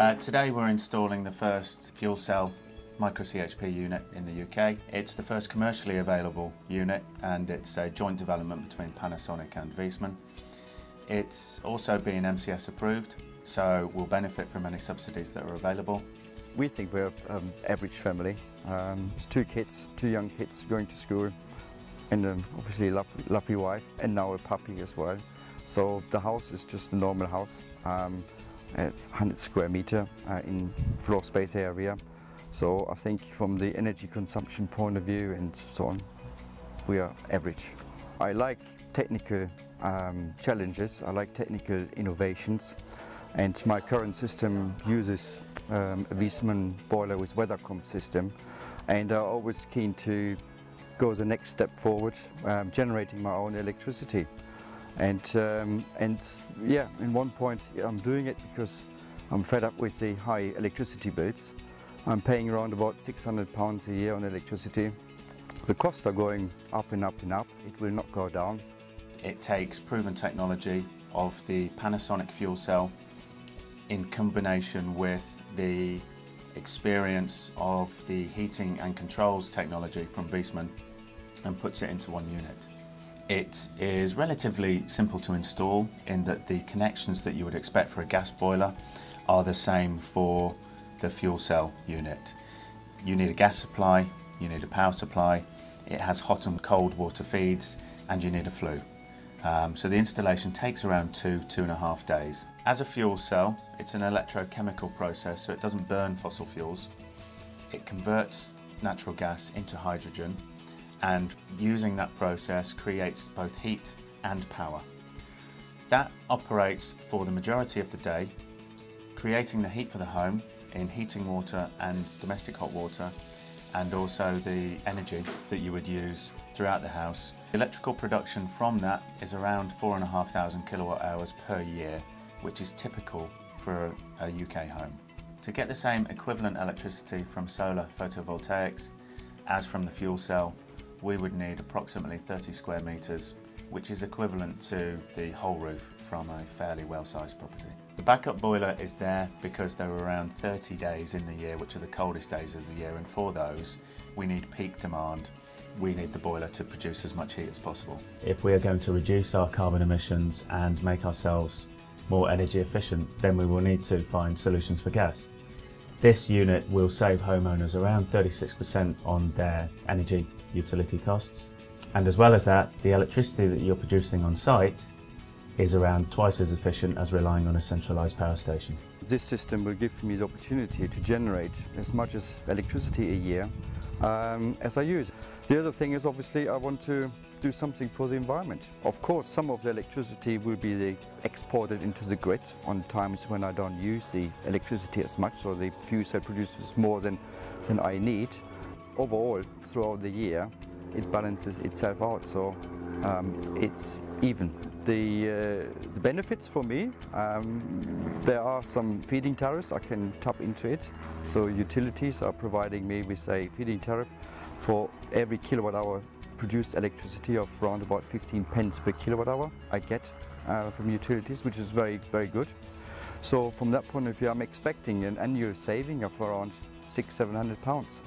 Uh, today we're installing the first fuel cell micro CHP unit in the UK. It's the first commercially available unit and it's a joint development between Panasonic and Viessmann. It's also been MCS approved so we'll benefit from any subsidies that are available. We think we're an um, average family. Um, two kids, two young kids going to school and um, obviously a lovely, wife and now a puppy as well. So the house is just a normal house. Um, 100 square meter uh, in floor space area. So I think from the energy consumption point of view and so on, we are average. I like technical um, challenges, I like technical innovations and my current system uses um, a Viessmann boiler with WeatherCom system and I'm always keen to go the next step forward, um, generating my own electricity. And, um, and yeah, in one point I'm doing it because I'm fed up with the high electricity bills. I'm paying around about 600 pounds a year on electricity. The costs are going up and up and up. It will not go down. It takes proven technology of the Panasonic fuel cell in combination with the experience of the heating and controls technology from Viessmann and puts it into one unit. It is relatively simple to install in that the connections that you would expect for a gas boiler are the same for the fuel cell unit. You need a gas supply, you need a power supply, it has hot and cold water feeds, and you need a flue. Um, so the installation takes around two, two and a half days. As a fuel cell, it's an electrochemical process, so it doesn't burn fossil fuels. It converts natural gas into hydrogen and using that process creates both heat and power. That operates for the majority of the day, creating the heat for the home in heating water and domestic hot water and also the energy that you would use throughout the house. The electrical production from that is around 4,500 kilowatt hours per year, which is typical for a UK home. To get the same equivalent electricity from solar photovoltaics as from the fuel cell, we would need approximately 30 square metres, which is equivalent to the whole roof from a fairly well-sized property. The backup boiler is there because there are around 30 days in the year, which are the coldest days of the year, and for those, we need peak demand. We need the boiler to produce as much heat as possible. If we are going to reduce our carbon emissions and make ourselves more energy efficient, then we will need to find solutions for gas. This unit will save homeowners around 36% on their energy utility costs. And as well as that, the electricity that you're producing on site is around twice as efficient as relying on a centralised power station. This system will give me the opportunity to generate as much as electricity a year um, as I use. The other thing is obviously I want to do something for the environment. Of course, some of the electricity will be exported into the grid on times when I don't use the electricity as much, so the fuel cell produces more than, than I need. Overall, throughout the year, it balances itself out, so um, it's even. The, uh, the benefits for me, um, there are some feed-in tariffs, I can tap into it. So utilities are providing me with a feed-in tariff for every kilowatt hour produced electricity of around about 15 pence per kilowatt hour I get uh, from utilities, which is very, very good. So from that point of view, I'm expecting an annual saving of around six, seven hundred pounds.